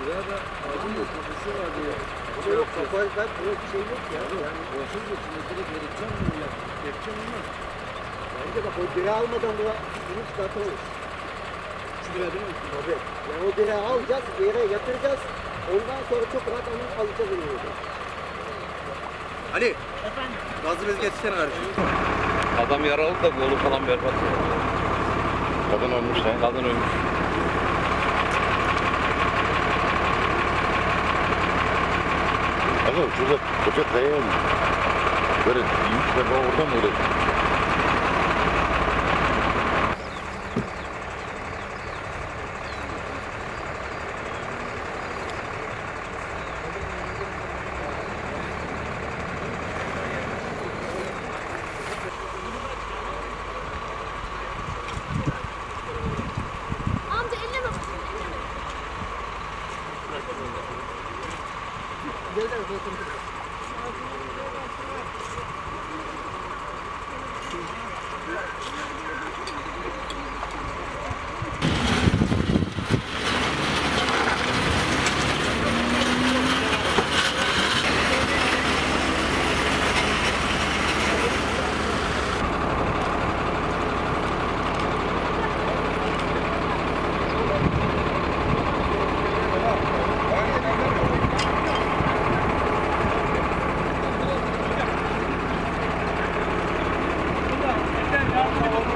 Burada ağacın da kapısı var diye. Ama yok kapalı ben bir şey yok ya. Yani olsun da şimdi direkt vereceğim bunu ya. Yapacağım olmaz. Bence bak o direği almadan buna bunu çıkartamayız. Şu lira değil mi? Tabii. Yani o direği alacağız, yere yatıracağız. Ondan sonra çok rahat onu alacağız onu. Ali. Gazlı bez getirsene kardeşim. Adam yaralı da kolu falan berbat. Kadın olmuş lan. Kadın ölmüş. Weet je, dat is heel goed. Weet je, dat is. Builder, welcome to Thank you.